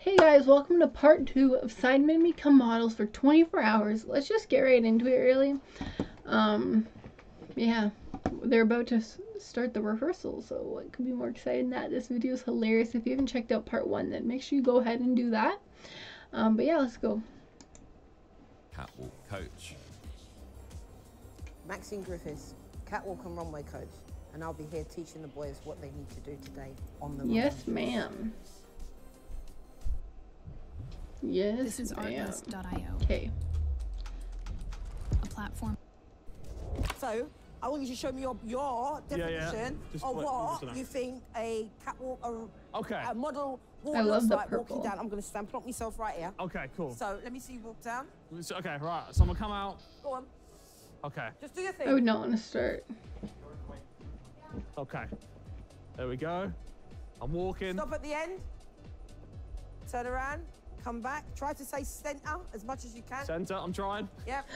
Hey guys, welcome to part two of Sidemen Become Models for 24 hours. Let's just get right into it, really. Um, yeah, they're about to start the rehearsal, so what could be more exciting than that? This video is hilarious. If you haven't checked out part one, then make sure you go ahead and do that. Um, but yeah, let's go. Catwalk coach. Maxine Griffiths, catwalk and runway coach, and I'll be here teaching the boys what they need to do today on the Yes, ma'am. Yes, This is ma'am. Artlist.io, Okay. a platform So, I want you to show me your, your Yeah, yeah. definition of what- what you think a catwalk, a, Okay. a model walk I love looks the like purple. walking down. I'm going to stand plonk myself right here. Okay, cool. So, let me see you walk down. So- okay, right. So I'm gonna come out. Go on, Okay, just do your thing. I would not want to start. okay. There we go. I'm walking. Stop at the end. Turn around. Come back. Try to say center as much as you can. Center. I'm trying. Yep.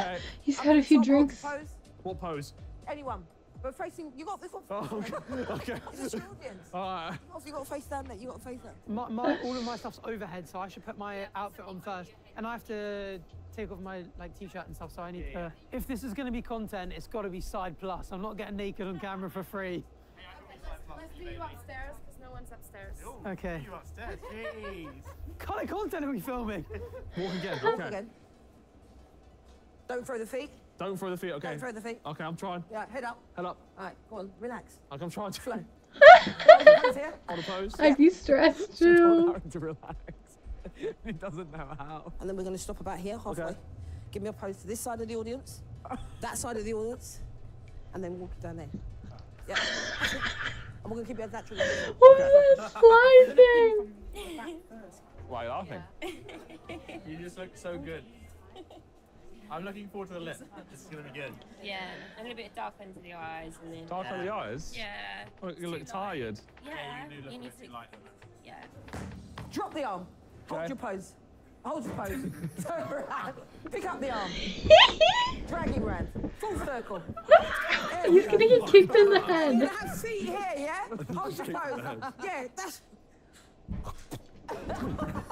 Okay. He's Up had a few stop, hold the drinks. Pose. what pose? Anyone. But facing, you got this one. Oh, okay. okay. It's your audience. All right. If you got to face down there, you got to face that. My, my, all of my stuff's overhead, so I should put my outfit on first, and I have to take off my like t-shirt and stuff. So I need to. If this is going to be content, it's got to be side plus. I'm not getting naked on camera for free. Let's do you upstairs because no one's upstairs. Okay. You upstairs, jeez. Kind of content are we filming? Walk again. Walk again. Don't throw the feet. Don't throw the feet. Okay. Don't throw the feet. Okay, I'm trying. Yeah, head up. Head up. All right, go on, relax. Like I'm trying to. Flow. Hands here. On a pose. I'd be stressed too. Aaron to relax. he doesn't know how. And then we're going to stop about here, halfway. Okay. Give me a pose to this side of the audience, that side of the audience, and then walk down there. Yeah. That's it. And we're going to keep it as natural. as possible. What is this slide thing? Why are you laughing? You just look so good. I'm looking forward to the lip. This is gonna be good. Yeah, and a bit dark under the eyes, and then Dark uh, on the eyes. Yeah. Oh, you look tired. Yeah. you do look you need a bit to. like Yeah. Drop the arm. Hold Okay. your pose. Hold your pose. Turn around. Pick up the arm. Drag him round. Full circle. There He's gonna get kicked in the head. gonna have feet here, yeah? Hold your pose. Yeah, that's.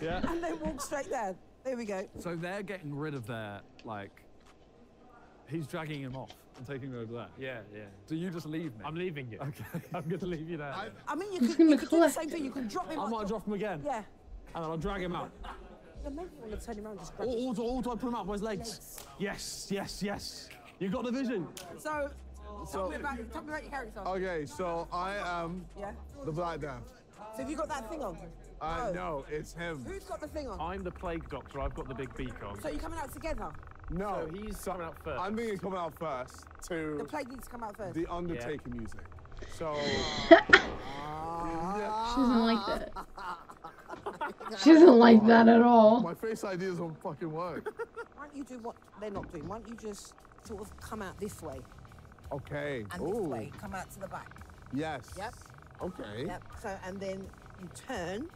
Yeah. And then walk straight there. There we go. So they're getting rid of their like. He's dragging him off and taking him over there. Yeah, yeah. Do you just leave me? I'm leaving you. Okay, I'm going to leave you there. I mean, you He's could, you could do the same thing. You can drop him. I on might top. drop him again. Yeah. And then I'll drag him out. Yeah, maybe you want to turn him around and just Or, grab him. or, do- or do I put him up by his legs? Legs. Yes, yes, yes. You got the vision. So, tell me about tell me about your character. Okay, so I am Yeah. the Black Death. So have you got that thing on? Uh, Oh. no, it's him. Who's got the thing on? I'm the plague doctor. I've got the big beak on. So you're coming out together. No, So he's coming out first. I'm thinking coming out first The plague needs to come out first. the Undertaker music. So, She doesn't like that. She doesn't like that at all. my face ideas don't fucking work. Why don't you do what they're not doing? Why don't you just sort of come out this way Okay. and this way, come out to the back. Yes. Yep. Okay. Yep. So and then you turn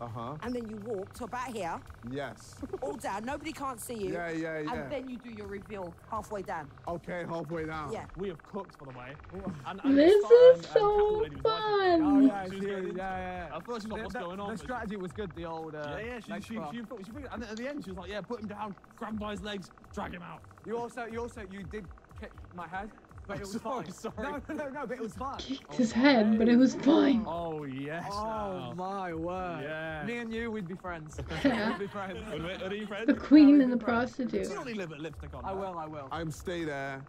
Uh huh. and then you walk to about here, Yes. all down. Nobody can't see you. Yeah, yeah, yeah. And then you do your reveal halfway down. Okay, halfway down. Yeah. We have cooked, by the way. And, and This is and so Catwalk Lady was working. fun. Oh, yeah, She was she getting is, into yeah, yeah, yeah. At first, she's like, what's the- going on? The strategy was good. The old. Uh, Yeah, yeah, she, leg she, prop. she, she, and then at the end, she was like, yeah, put him down, grab him by his legs, drag him out. You also, you also, you did kick my head, but I'm it was sorry, fine. sorry. No, no, no, no, but it was fine. Kicked his head, but it was fine. Oh, yes. Oh now. my word. Yeah. Me and you, we'd be friends. Yeah. we'd be friends. Are we- are you friends? The queen and the prostitute. You only live with lipstick on. I will, I will. I'm stay there,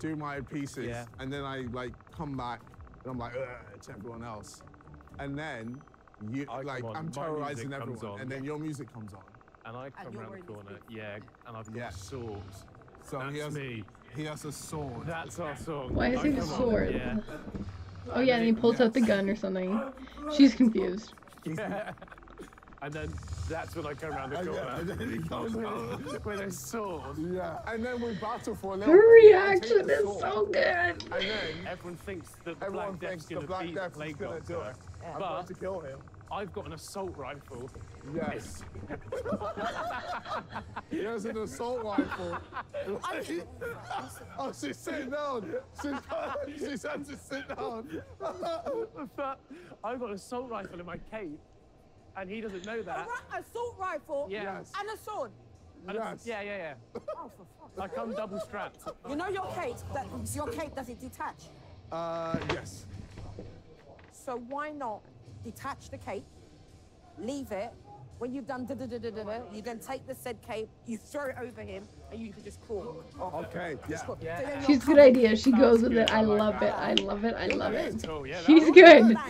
do my pieces, Yeah. and then I like come back and I'm like, Ugh, to everyone else, and then you I like on, I'm terrorizing everyone, on. and then your music comes on. and I come you're around the corner. Yeah, and I've got Yeah. swords. So he That's has me. He has a sword. That's our sword. Why is he a oh, sword? Yeah. Oh yeah, and he pulls out the gun or something. She's confused. yeah. And then that's when I come around the corner. then- and then he comes out. with a sword. Yeah, and then we battle for a little. Her bit. I take reaction is so good. And then Everyone thinks that everyone Black thinks Death's the gonna Black beat Death is gonna do it. I'm But- going to kill him. I've got an assault rifle. Yes. he has an assault rifle. oh, she's sitting down. She's, she's had to sit down. but I've got an assault rifle in my cape, and he doesn't know that. ri- assault rifle Yeah. Yes. and a sword. And it's- Yes. Yeah, yeah, yeah. Oh, for fuck's I come double strapped. You know your cape, that, your cape, does it detach? Uh, yes. So why not detach the cape, leave it, when you've done da da da da da, da, you then take the said cape, you throw it over him, and you can just crawl. off. Okay, yeah. So then you're She's a good idea. She goes with it. I I like love it. I love it. I love it. Cool, yeah. That She's was, good. Thanks.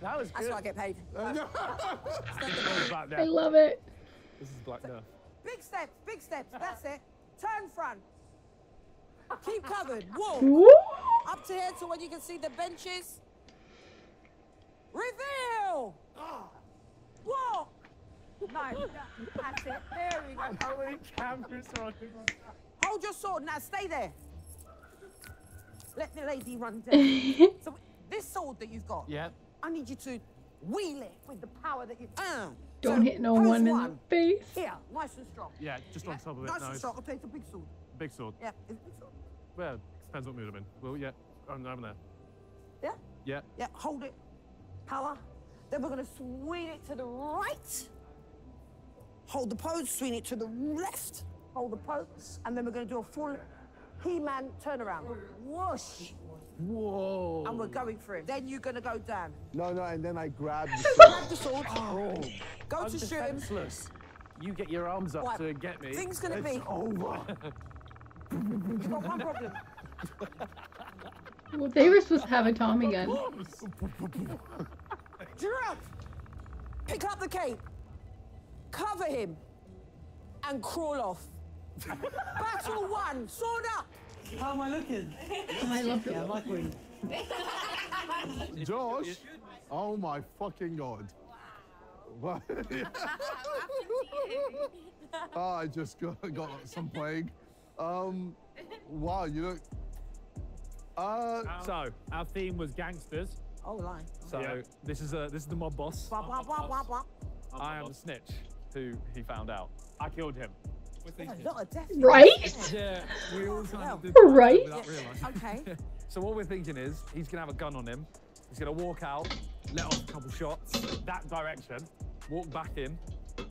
That was That's good. what I get paid. I love it. This is Black Death. Big steps, big steps. That's it. Turn front. Keep covered. Walk. Up to here to where you can see the benches. Reveal. Walk. Nice. That's it. There we go. How many cameras are on him? Hold your sword. Now stay there. Let the lady run down. so this sword that you've got, Yeah. I need you to wheel it with the power that you. Uh. Don't So, hit no one in the face. Here, nice and strong. Yeah, just on top of it. Nice and Nice. strong. Okay, it's a big sword. Big sword. Yeah, it's a big sword. Well, depends what mood I'm in. Well, yeah. I'm, I'm there. Yeah. Yeah. Yeah, hold it. Power. Then we're going to swing it to the right. Hold the pose, swing it to the left. Hold the pose. And then we're going to do a full He-Man turnaround. Whoosh. Whoa. And we're going for it. Then you're going to go down. No, no, and then I grab the Grab the sword. sword. Oh. Oh. Go I'm to shoot him. You get your arms up Right. to get me. Thing's going to be, over. you've got one problem. Well, they were supposed to have a Tommy gun. Giraffe, pick up the cape, cover him, and crawl off. Battle one, sword up. How am I looking? Oh, I love Yeah, it. my queen. Josh. Oh my fucking god. What? oh, I just got, got some plague. Um, wow, you look. Uh, So our theme was gangsters. Oh, line. So Yeah. this is a this is the mob boss. Blah, blah, blah, blah, blah. I am the snitch who he found out. I killed him. There's a lot of death. Right? Yeah, we all kind of did Right? that without. Okay. So what we're thinking is he's gonna have a gun on him. He's gonna walk out, let off a couple shots that direction, walk back in,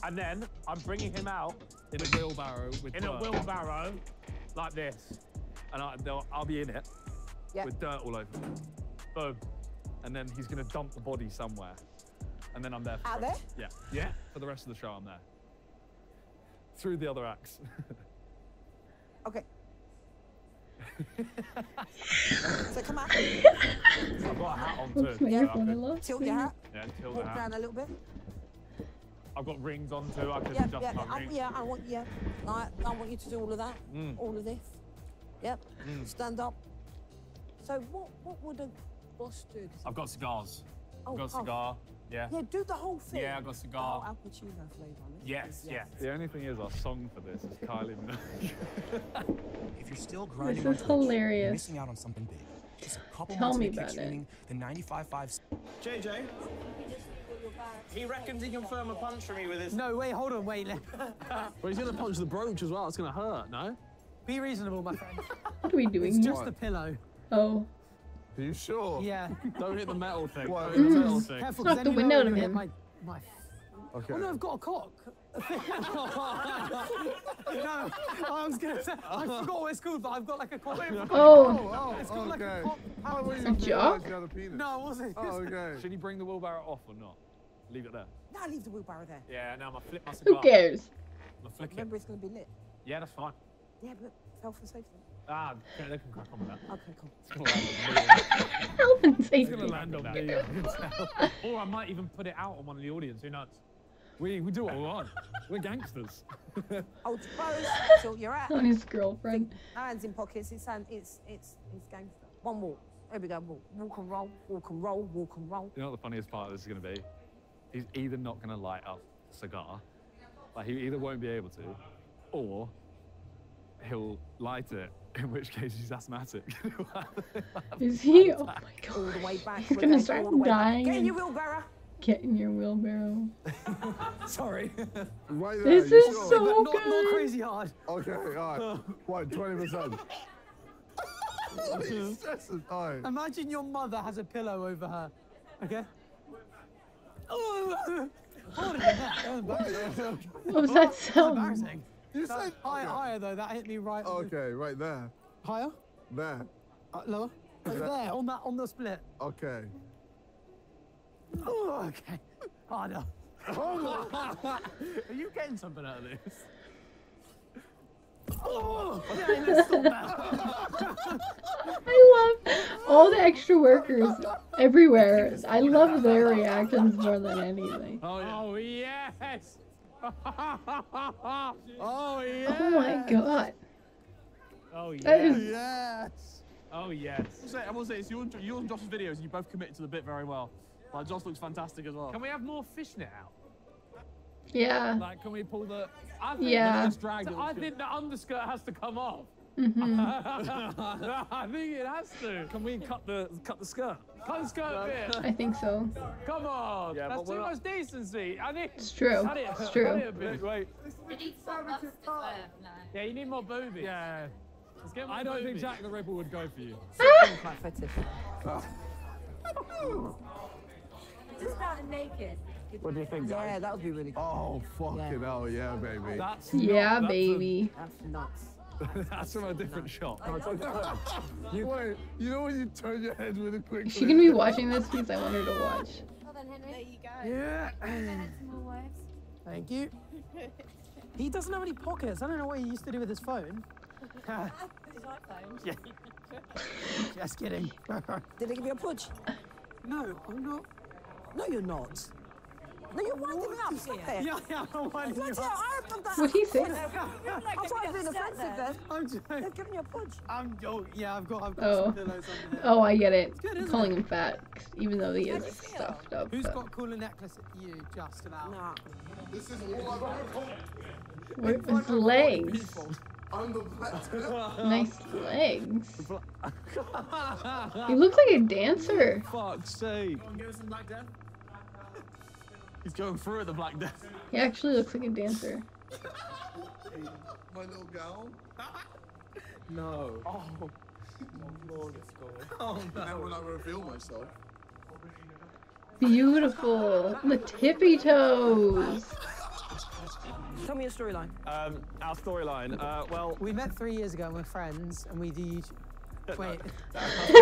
and then I'm bringing him out in a wheelbarrow with in a wheelbarrow like this, and I, they'll- I'll be in it Yep. with dirt all over. me. Boom, and then he's gonna dump the body somewhere, and then I'm there. For Out the- there? Yeah, yeah. For the rest of the show, I'm there. Through the other acts. Okay. so come on, I've got a hat on too. Looks so I wonderful. I could- love tilt your hat, Yeah, tilt the walk hat. down a little bit. I've got rings on too. I can Yeah, adjust yeah, my I, rings. yeah. I want, yeah. I, I want you to do all of that, Mm. all of this. Yep. Mm. Stand up. So what, what would a boss do? I've got cigars. Oh, I've got a oh. cigar. Yeah. Yeah, do the whole thing. Yeah, I've got a Oh, cigar. Al Pacino flavour on it. Yes, yes. The only thing is, our song for this is Kylie Minogue. If you're still grinding This on is Twitch, you're hilarious. missing out on something big. Just a couple Tell months me about kick it. streaming, the 95.5 JJ. He reckons he can firm a punch for me with his. No, wait, hold on, wait. let- But he's gonna punch the brooch as well. It's gonna hurt, no? Be reasonable, my friend. What are we doing It's just a pillow. Oh. Are you sure? Yeah. Don't hit the metal thing. What? Don't hit the metal Mm. thing. Careful, Knock 'cause the then you out of him. My, my... Okay. Oh no, I've got a cock. no, I was gonna say I forgot what it's called, but I've got like a cock. Oh. Oh, It's oh, called like a cock. Well, you A jock? realize you had a penis. No, it wasn't. Oh, okay. Should he bring the wheelbarrow off or not? Leave it there. No, leave the wheelbarrow there. Yeah, now I'm gonna flip my cigar. Who cigar. cares? I'm gonna flick it. Remember, it's going to be lit. Yeah, that's fine. Yeah, but health and safety. Ah, okay, they can crack on with that. Okay, cool. It's gonna land on me. I can tell. or I might even put it out on one of the audience. Who knows? We, we do it all on. We're gangsters. Hold your pose, you're hat. On his girlfriend. Hands in pockets. It's hand, it's it's it's gangster. One walk. There we go. Walk, walk and roll. Walk and roll. Walk and roll. You know what the funniest part of this is going to be? He's either not going to light up a cigar, like he either won't be able to, or he'll light it In which case he's asthmatic. Is he? Oh my god. the way back. He's gonna start all the way back. dying Get in your wheelbarrow. Get in your wheelbarrow. Sorry. Right there. This is sure? so not, not good. crazy hard. Okay, all right. What, 20%? He's stressing. All right. Imagine your mother has a pillow over her. Okay? Oh, harder than that. That. What was that oh, sound? Embarrassing. You That- said higher, okay. higher though. That hit me right. on the- Okay, right there. Higher? There. Uh, lower? Over that- there, on that, on the split. Okay. Oh, okay. Harder. Are you getting something out of this? Oh, yeah, let's stop that. I love all the extra workers everywhere. I love their reactions more than anything. Oh, yeah. Oh yes. Oh, yeah. Oh my god. Oh That yes. is Yes. Oh yes. I say, I will say, it's you and, you and Josh's videos, you both committed to the bit very well. Like, Josh looks fantastic as well. Can we have more fishnet out? yeah. Like, can we pull the? I think Yeah. Let's drag it. I think the underskirt has to come off. hmm I think it has to. Can we cut the cut the skirt? Cut the a bit. I think so. Come on. Yeah, That's too not- much decency. I need. It's true. Cut it, It's cut true. it a bit. Wait, Yeah, you need more boobies. yeah. Let's get more I don't think. Jack the Ripper would go for you. Quite fetish. Just started naked. What do you think, Yeah, that would be really cool. Oh, fucking hell, yeah, baby. That's Yeah, not- that's a- baby. That's nuts. That's from a different shot. You, wait, you know when you turn your head really quick? Is she gonna be watching this? Because I want her to watch. Well then, Henry. There you go. Yeah. Had some more wives. Thank you. He doesn't have any pockets. I don't know what he used to do with his phone. His iPhone. Yeah. Just kidding. Did they give you a pudge? no, I'm not. No, you're not. No, you're winding me up. Stop it. Yeah, yeah, I'm winding you Bloody hell, up. I have that. What'd he say? I thought I was being offensive then. I'm joking. They've given you a pudge. I'm, oh, yeah, I've got, I've got Oh. some pillows under there. Oh, I get it. good, isn't Calling it? him fat, even though he How is do you feel? stuffed up. Who's but- got cooler necklace at you, just about? Nah. This is all I've ever got. Where- His legs. I'm the black Nice legs. He looks like a dancer. Fuck's sake. Go and give us some Black Death. He's going through at the Black Death. He actually looks like a dancer. My little gown. No. Oh. Lord, it's going. Oh, And then when I reveal myself. Beautiful. The tippy toes. Tell me your storyline. Um, our storyline. Uh, well, We met three years ago and we're friends and we do YouTube. Wait.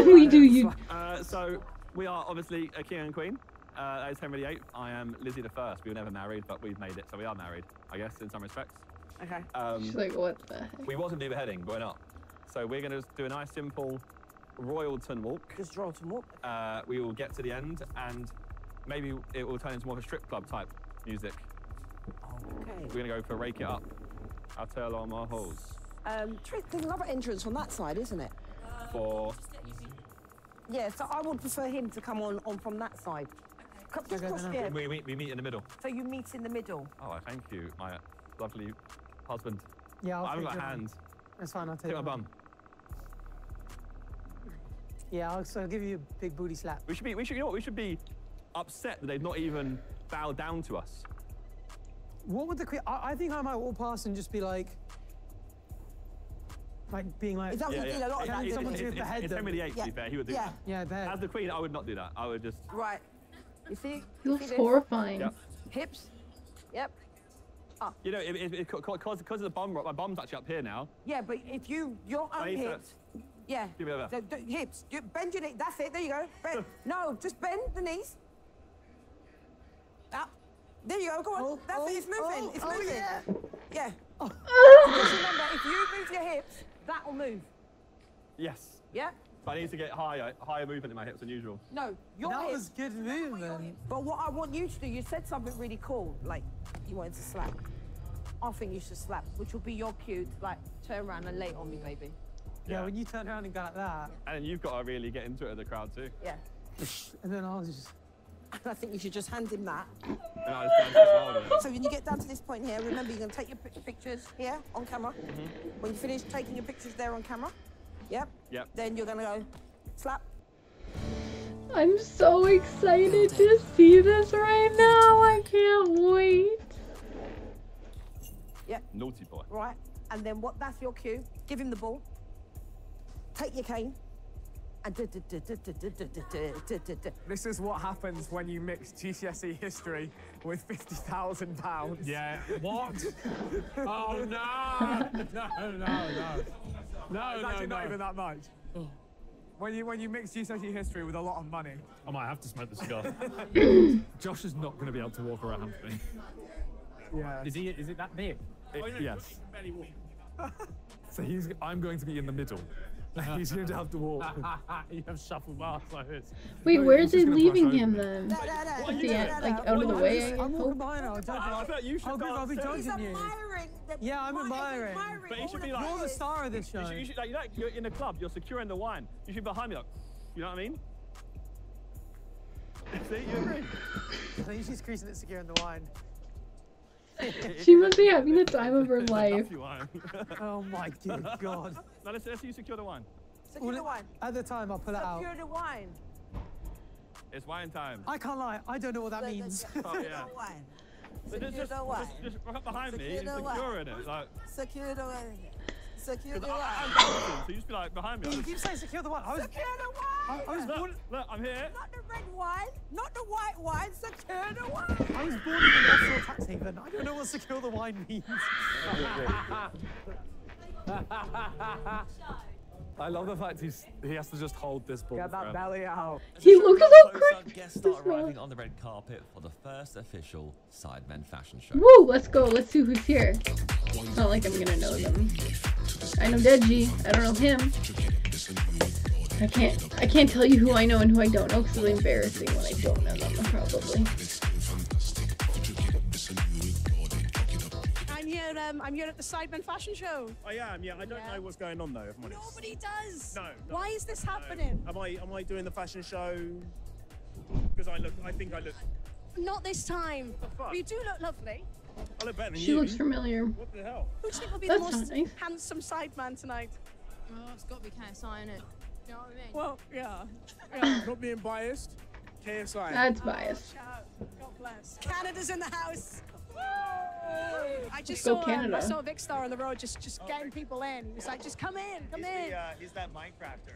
we do you. Uh, so we are obviously a king and queen. Uh, that is Henry VIII. I am Lizzie the First. We were never married, but we've made it, so we are married, I guess, in some respects. Okay. Um, She's like, what the heck? we wasn't do beheading, but we're not. So we're going to do a nice, simple Royalton walk. Just draw to walk. Uh, we will get to the end, and maybe it will turn into more of a strip club type music. Okay. We're going to go for Rake It Up. I'll tell all my hoes. Um, Trick, there's another entrance from that side, isn't it? For Yeah, so I would prefer him to come on, on from that side. Come, just Okay, cross then here. we, meet, we meet in the middle. So you meet in the middle. Oh, I thank you, my lovely husband. Yeah, I'll I haven't got your- hands. That's fine, I'll take Take my bum. Yeah, I'll, so I'll give you a big booty slap. We should be. We should. You know what? We should be upset that they've not even bowed down to us. What would the queen? I, I think I might walk past and just be like, like being like, Is that what you did a lot of It- that, it- someone it- to it- behead It's them. Henry VIII, to be fair. He would do Yeah. yeah, that. behead. As the queen, I would not do that. I would just. Right. You see? He You looks see horrifying. Yep. Hips. Yep. You know, if, if, if, cause, cause of the bum, my bum's actually up here now. Yeah, but if you your I own need to- hips. Yeah. Give me over. So, do- hips. You bend your knee. That's it. There you go. Bend. no, just bend the knees. Up. There you go. Go on. Oh, That's oh, it. It's moving. oh, it's oh, moving. yeah. Yeah. Ah! Just remember, if you move your hips, that'll move. Yes. Yeah. But I need to get higher, higher movement in my hips than usual. No, your that hips. was good movement. But what I want you to do, you said something really cool, like you wanted to slap. I think you should slap, which will be your cue to like turn around and lay on me, baby. Yeah, Yeah. when you turn around and go like that, And you've got to really get into it with the crowd too. Yeah. and then I was just, And I think you should just hand him that. And I just stand smiled at it. So when you get down to this point here, remember you're going to take your pictures here on camera. Mm-hmm. When you finish taking your pictures there on camera, Yep. Yep. Then you're gonna go slap. I'm so excited to see this right now. I can't wait. Yep. Naughty boy. Right. And then what? That's your cue. Give him the ball. Take your cane. This is what happens when you mix GCSE history with fifty thousand pounds. Yeah. What? oh no! No! No! No! No! It's No! actually No! not even that much. Oh. When you when you mix GCSE history with a lot of money. I might have to smoke the cigar. Josh is not going to be able to walk around me. Yeah. Is he? Is it that big? Oh, yes. So he's. I'm going to be in the middle. He's going to have to walk. you have shuffled past those. Wait, where are they leaving him then? Like, at the like out of the way, I hope. I thought you should I'll be judging you. Yeah, I'm admiring. But you should be like, you're the star of this show. You should, like, you're in the club, you're securing the wine. You should be behind me like, you know what I mean? See, you agree. I think she's creasing it securing the wine. She must be having the time of her life. Oh my good god. now let's, let's see you secure the wine. Secure the wine. At the time, I'll pull it out. Secure the wine. It's wine time. I can't lie. I don't know what that The- the- means. Oh, yeah. the wine. But just, Secure just, the wine. just, just rock up behind me Secure and the wine. securing it. Like, Secure the wine. Secure the I, wine. I'm dancing, so you just be like behind me. You keep saying secure the wine. I was, Secure the I. I was look, born. look, I'm here. Not the red wine. Not the white wine. Secure the wine. I was born in an offshore tax haven. I don't know what secure the wine means. I love the fact he's he has to just hold this ball. Get that forever. belly out. He looks so Close-up creepy. guests start arriving on the red carpet for the first official Sidemen fashion show. Woo, let's go. Let's see who's here. It's not like I'm gonna know them. I know Deji. I don't know him. I can't. I can't tell you who I know and who I don't know because it's embarrassing when I don't know them. Probably. I'm here. Um, I'm here at the Sidemen Fashion Show. I am, yeah. I don't know what's going on though, if I'm honest. Nobody does. No. no, Why is this no. happening? Am I am I doing the fashion show? Because I look, I think I look, Not this time. fuck? You do look lovely. I look better than She you. looks familiar. What the hell? Who do you think will be That's the most nice. handsome sideman tonight? Oh, it's got to be KSI, innit? You know what I mean? Well, yeah. Yeah, not being biased. KSI. That's biased. Shout. God bless. Canada's in the house. I just Go saw um, Canada. I saw Vikkstar on the road just just getting people in. He was like, just come in, come He's, in. the, uh, he's that Minecrafter.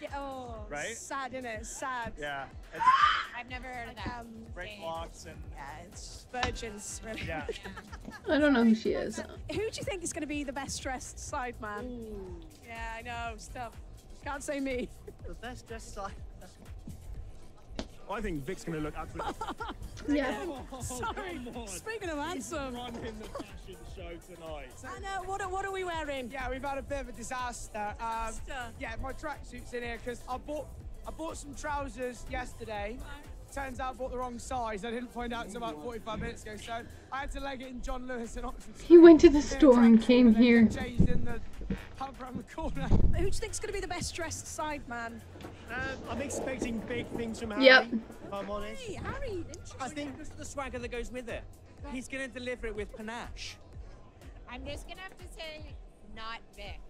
Yeah, oh, Right? sad, innit? Sad. Yeah. It's I've never heard of that. Um, break blocks and yeah, it's virgins, really. yeah. I don't know who she is. Who do you think is going to be the best dressed side sideman? Yeah, I know, stuff. Can't say me. The best dressed side. I think Vic's gonna look absolutely. Yeah. Sorry. Speaking of handsome. running the fashion show tonight. I know. What are, what are we wearing? Yeah, we've had a bit of a disaster. Um, Disaster? yeah, my tracksuit's in here because I bought I bought some trousers yesterday. Turns out I bought the wrong size. I didn't find out until about 45 minutes ago, so I had to leg it in John Lewis in Oxford. He went to the store and came here. Changed in the pub around the corner. Who do you think's going to be the best dressed sideman? Um, I'm expecting big things from Harry. Yep. If I'm honest. Hey, Harry. I think it's the swagger that goes with it. He's going to deliver it with panache. I'm just gonna have to say, not Vic.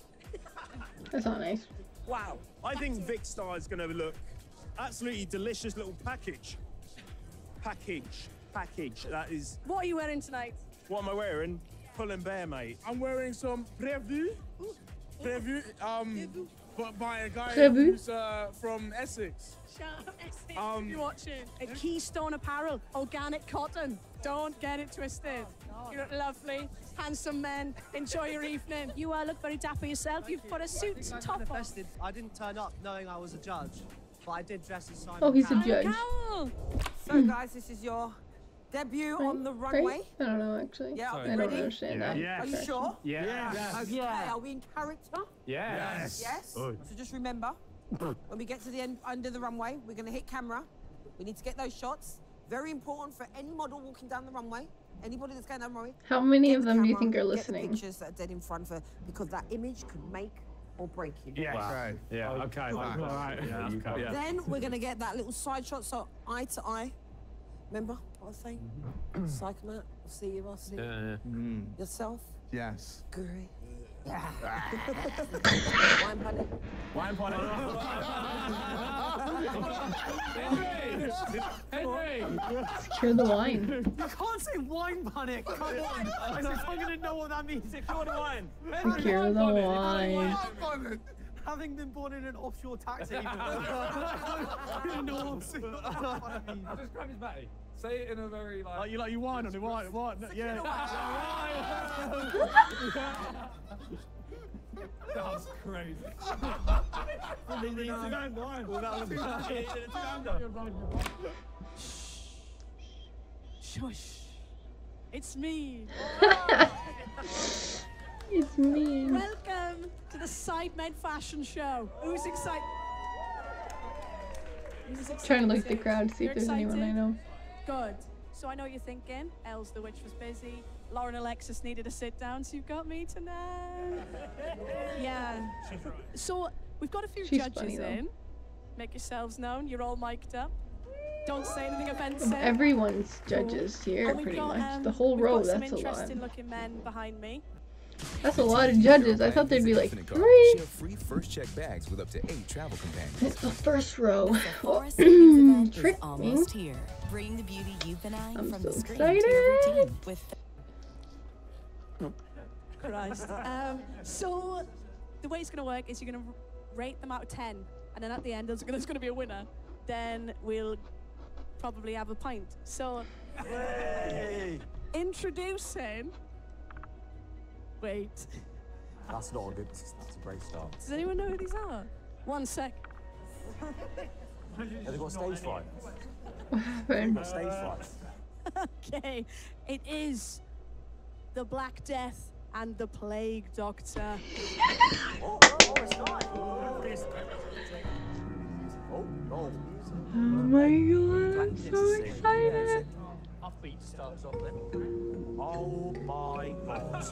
That's not nice. Wow. I think Vikkstar is gonna look absolutely delicious little package. Package. Package. That is. What are you wearing tonight? What am I wearing? Pull and bear, mate. I'm wearing some Prévu. Prévu. Um, but by a guy Prévu? who's uh, from Essex. Shut up, Essex. Um, you watching? A Keystone Apparel, organic cotton. Don't get it twisted. You look lovely, handsome men. Enjoy your evening. You uh, look very dapper yourself. You've put a suit top on. I didn't turn up knowing I was a judge, but I did dress as Simon. Oh, he's a Cowell. judge. Cowell. So, hmm. guys, this is your debut on the Right? runway. I don't know actually. Yeah, I are you don't ready? understand that. Yeah. Are you sure? Yeah. Okay, are we in character? Yes. Yes. Oh. So just remember, when we get to the end under the runway, we're going to hit camera. We need to get those shots. Very important for any model walking down the runway. Anybody that's going down the runway. How many get of the them do you think are get the listening? pictures that are dead in front of her because that image could make or break you. Yes. Okay. Yeah. Okay. All right. Yeah. Okay. Then we're going to get that little side shot, so eye to eye. Remember what I was saying? Mm-hmm. Psychomat, I'll see you, I'll see you. Yeah, Yourself? Yes. Great. Wine panic. Wine panic. Henry! Secure the wine. You can't say wine panic. Come on. I'm gonna know what that means. Secure the wine. Secure the wine. Having been born in an offshore taxi. Who knows what that means? Just grab his batty. Say it in a very like. Oh, you like you wine on it, wine, wine. Yeah. That's crazy. Shush. It's me. It's me. Welcome to the Sidemen Fashion Show. Who's excited? Trying to look at the crowd, see if there's anyone I know. Good. So I know what you're thinking. Elz the Witch was busy. Lauren Alexis needed a sit down, so you've got me tonight. yeah. So we've got a few She's judges funny, in. Make yourselves known. You're all mic'd up. Don't say anything offensive. Everyone's judges here, pretty got, much. um, The whole row, got that's a lot. interesting looking men behind me. That's a lot of judges. I thought there'd be like three. Share free first check bags with up to eight travel companions. It's the first row. Sephora Savings event is Trick me. Almost here. Bring the beauty you've been eyeing I'm from so the screen to your excited. routine with Christ. um, so the way it's going to work is you're going to rate them out of 10, and then at the end there's going to be a winner. Then we'll probably have a pint. So introducing. Wait. That's not a good. That's a great start. Does anyone know who these are? One sec. Have they got stage fright? What happened? Got stage fright. okay, it is the Black Death and the Plague Doctor. Oh, no. Oh my god, I'm so excited. Upbeat starts off then. Oh my god.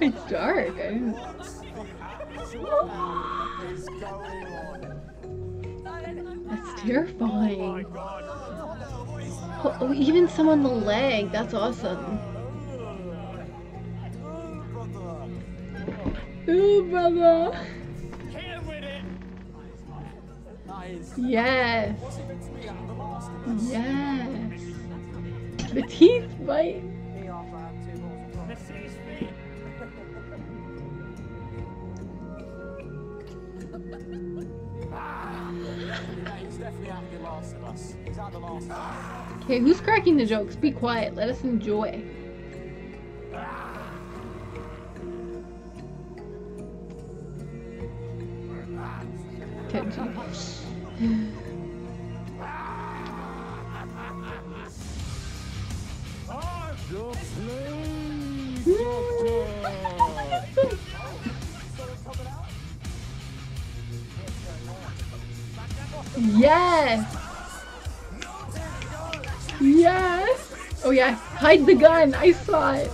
It's dark. Eh? I didn't... That's terrifying. Oh, even some on the leg. That's awesome. Ooh, brother. Yes. Yes. The teeth bite. Okay, who's cracking the jokes? Be quiet. Let us enjoy. Kenji. Yes. Yes. Oh yeah, hide the gun. I saw it.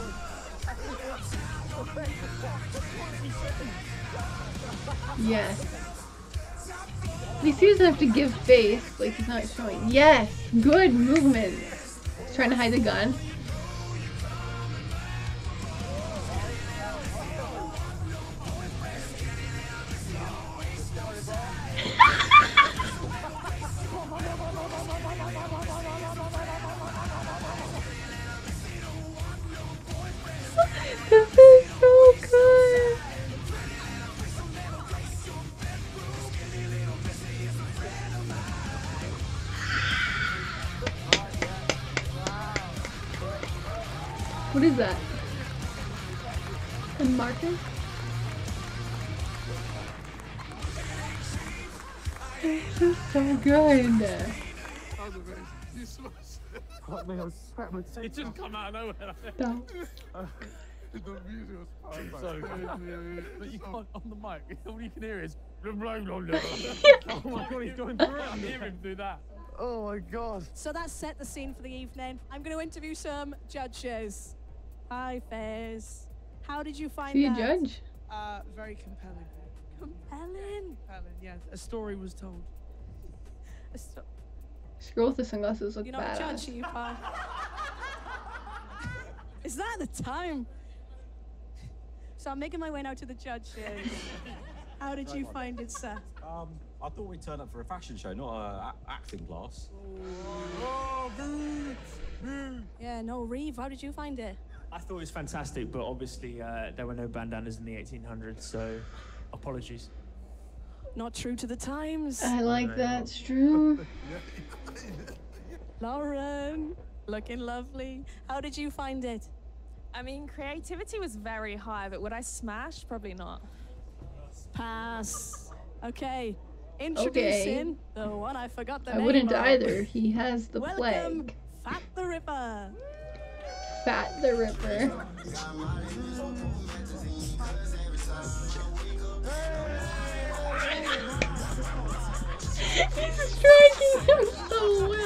Yes. He doesn't have to give face, like he's not showing. Yes, good movement. He's trying to hide the gun. A marker? This is so good. It just come out of nowhere. Stop. The music was. So good. But you can't on the mic. All you can hear is. oh my god, he's going through it. I hear him do that. Oh my god. So that's set the scene for the evening. I'm going to interview some judges. Hi, Fairs. How did you find See a that? judge? Uh, very compelling. Compelling. Compelling, yeah. A story was told. A sto- This girl with the sunglasses look You're not a judge, badass. are you, pal? Is that the time? So I'm making my way now to the judge here. How did you find it, sir? Um, I thought we turned up for a fashion show, not a a- acting class. Yeah, no, Reeve, how did you find it? I thought it was fantastic, but obviously uh, there were no bandanas in the 1800s, so apologies. Not true to the times. I like that. It's true. Lauren, looking lovely. How did you find it? I mean, creativity was very high, but would I smash? Probably not. Pass. Okay. Introducing the one I forgot the I name wouldn't of. either. He has the Welcome, plague. Fat the Ripper. Fat the Ripper. He's striking him so well.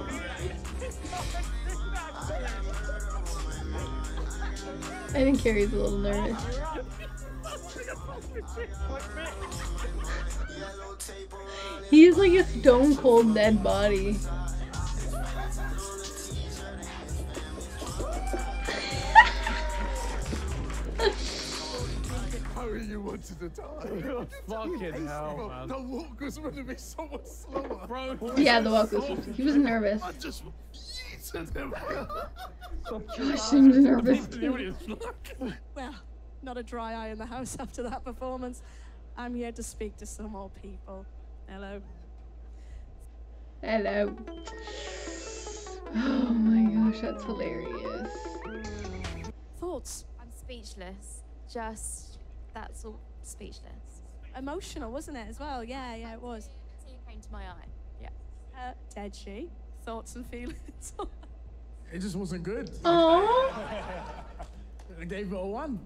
I think Carrie's a little nervous. He's like a stone cold dead body. Harry, you wanted to die. Fucking hell, man. The walk was going to be so much slower. Bro, Yeah, the walk was. He was nervous. I just yeeted him. Seems nervous. Well, not a dry eye in the house after that performance. I'm here to speak to some more people. Hello. Hello. Oh my gosh, that's hilarious. Thoughts? I'm speechless. Just, that's all, speechless. Emotional, wasn't it, as well? Yeah, yeah, it was. Tear came to my eye. Yeah. Uh, did she? Thoughts and feelings? It just wasn't good. Aww. I gave it a one.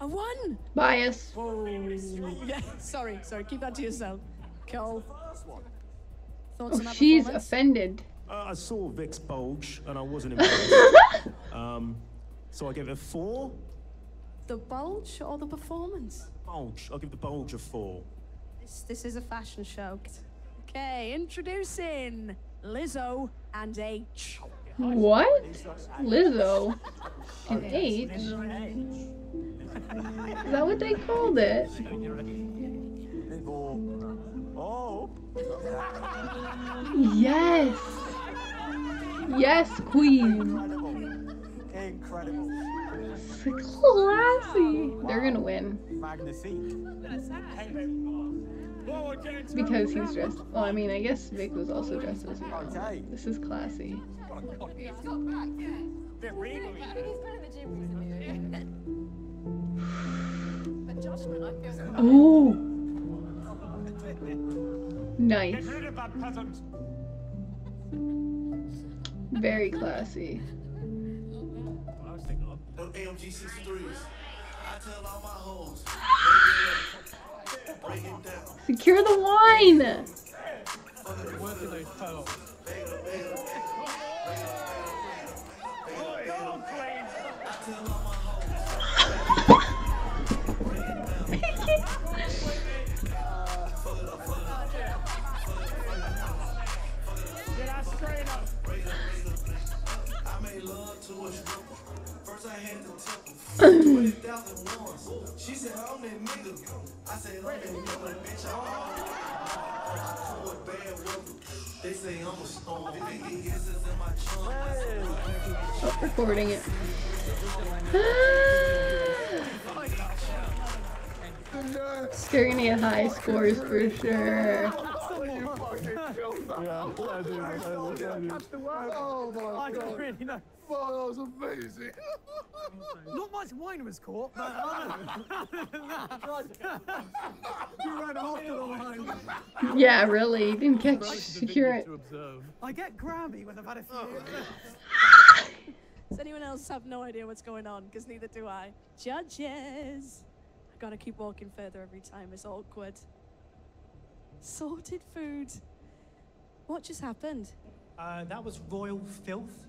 A one? Bias. Yeah, sorry, sorry, keep that to yourself. Cole. Thoughts Oh, on that she's offended. Uh, I saw Vic's bulge and I wasn't impressed. um, so I gave it a four. The bulge or the performance? Bulge. I'll give the bulge a four. This, this is a fashion show. Okay, introducing Lizzo and H. What? Lizzo? and H? Is that what they called it? Oh. Yes. Yes, queen. Incredible. Classy. They're gonna win Magnifique. Because he's dressed. Well, I mean, I guess Vic was also dressed as well. This is classy. Oh. Nice. Very classy. Them AMG 63s. I tell all my hoes. Break it. Secure the wine. Recording it. They're gonna get high scores for sure. Oh my I don't god. really know. Oh, that was amazing. Not much wine was caught, but other than that, you ran after the wine. Yeah, really. You didn't catch secure it. I get grabby when I've had a few. Does anyone else have no idea what's going on? Because neither do I. Judges! I gotta keep walking further every time, it's awkward. Sorted food. What just happened? Uh, that was royal filth.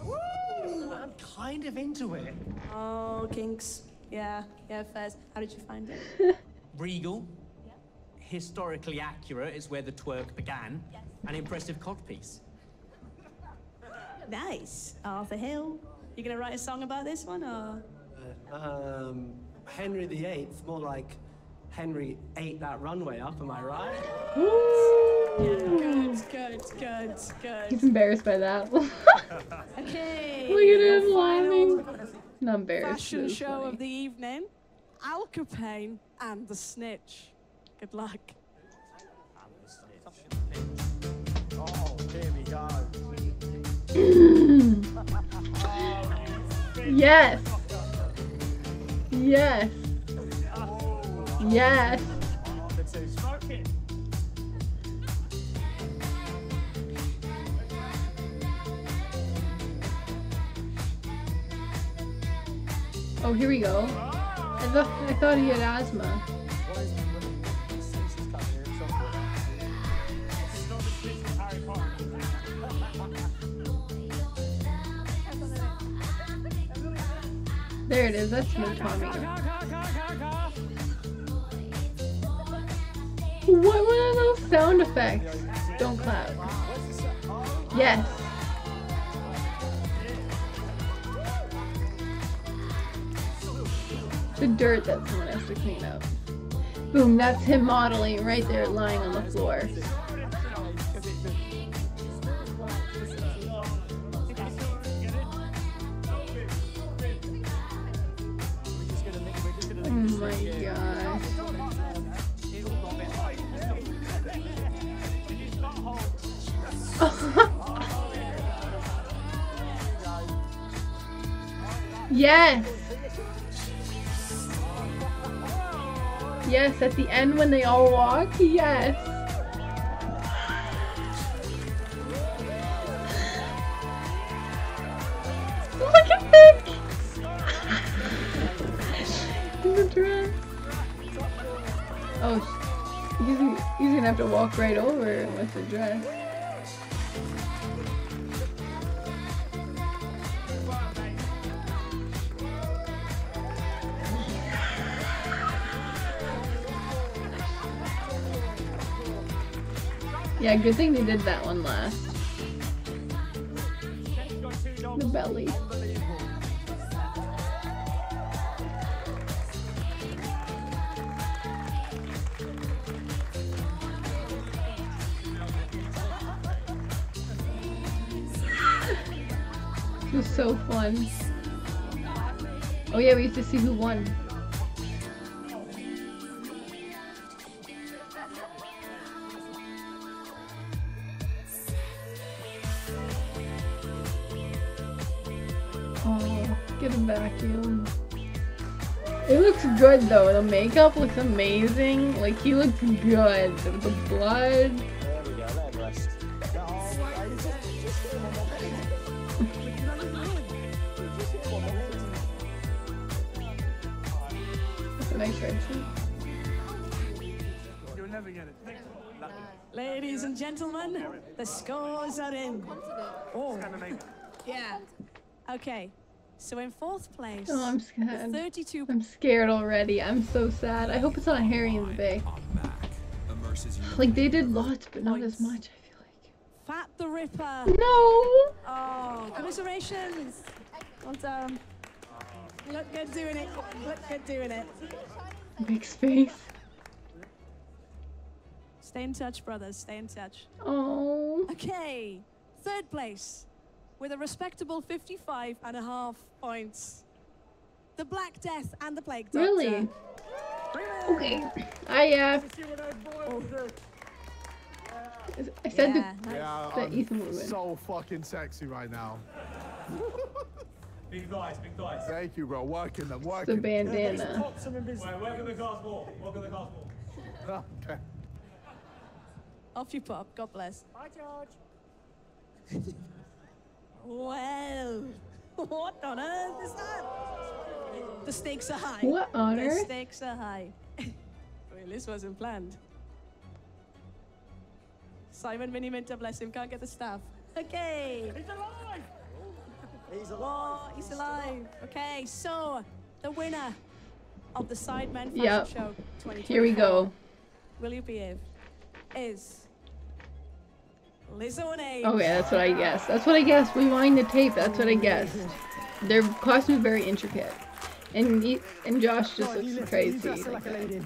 I'm kind of into it. Oh, kinks. Yeah, yeah, fairs. How did you find it? Regal. Yeah. Historically accurate is where the twerk began. Yes. An impressive codpiece. Nice. Arthur Hill. You gonna write a song about this one, or? Um, Henry VIII, more like Henry ate that runway up, am I right? Good, good, good, good. He's embarrassed by that. okay. Look at him final laughing. Not embarrassed. Fashion show funny. of the evening. Al Capone and the Snitch. Good luck. yes. Yes. Yes. Oh, here we go. I thought I thought he had asthma. There it is. That's no Tommy. What of those sound effects? Don't clap. Yes. The dirt that someone has to clean up. Boom, that's him modeling right there lying on the floor. End when they all walk, yes. Look at Vik! In the dress. Oh, he's, he's gonna have to walk right over with the dress. Yeah, good thing they did that one last. The belly. It was so fun. Oh yeah, we used to see who won. Though. The makeup looks amazing. Like he looks good. The, the blood. There we go, there rest. That's a nice red. You'll never get it. Ladies and gentlemen, the scores are in. Oh, yeah. Okay, so in fourth place, Oh, I'm scared. 32 I'm scared already. I'm so sad. I hope it's not Harry and Vik. Immerses Like they did lots, but not as much. I feel like. Fat the Ripper. No. Oh, commiserations. Well done. Look good doing it. Look good doing it. Big space. Stay in touch, brothers. Stay in touch. Oh. Okay, third place with a respectable 55 and a half points. The Black Death and the Plague Doctor. Really? Okay. I uh. I said Yeah, the, Yeah, the Ethan would win. so fucking sexy right now. Big thighs, big thighs. Thank you, bro. Working them, The working. bandana. Wait, work on the cars more. Work on the cars more. okay. Off you pop. God bless. Bye, George. Well, what on earth is that? The stakes are high. What on the earth? stakes are high. well, this wasn't planned. Simon Miniminter, bless him, can't get the staff. Okay. He's alive! He's alive! Oh, he's alive. Okay, so the winner of the Sidemen Fashion Yep. Show 2024. Here we go. Will you behave? Is Lizzo and Abe. Okay, that's what I guessed. That's what I guessed. Rewind the tape. That's what I guessed. Their costume is very intricate, and he, and Josh just looks crazy. like that.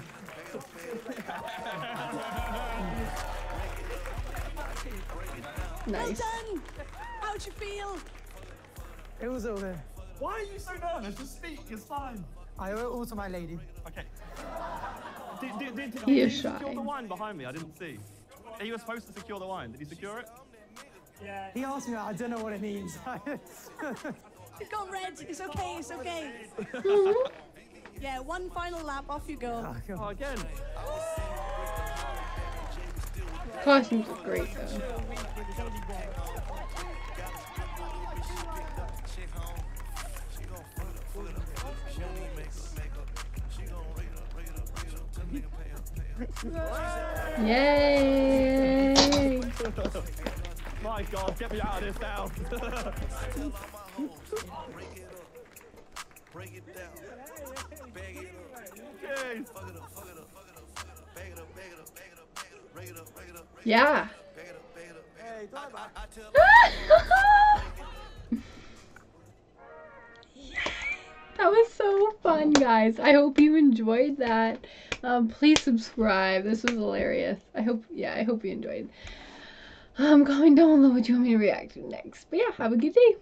Nice. Well! How'd you feel? It was all there. Why are you so nervous? Just speak, it's fine. I owe it all to my lady. Okay. Did, did, did, did, He did is you secure shy. the wine behind me? I didn't see. He was supposed to secure the wine. Did he secure it? Yeah. He asked me that. I don't know what it means. You've gone red. It's okay. It's okay. yeah, one final lap. Off you go. Oh, oh again. Costumes look great though. Yay! My God, get me out of this now. Jeez. Yeah. That was so fun, guys. I hope you enjoyed that. Um, please subscribe. This was hilarious. I hope, yeah, I hope you enjoyed. Um, comment down below what you want me to react to next. But yeah, have a good day.